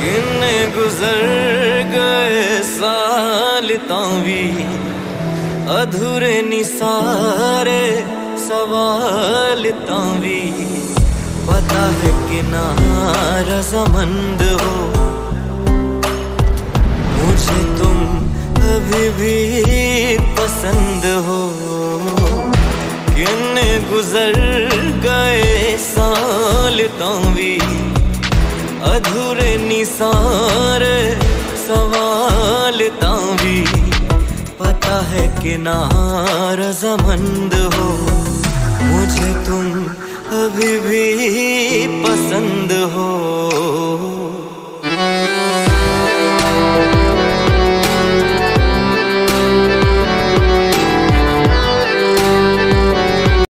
किन गुजर गए साल तावी। अधूरे निसारे सवाल तावी। पता है कि समंद हो। मुझे तुम अभी भी पसंद हो। गिन गुजर गए साल तावी। अधूरे निसार, सवाल तावी। पता है कि नार जमंद हो। मुझे तुम अभी भी पसंद हो।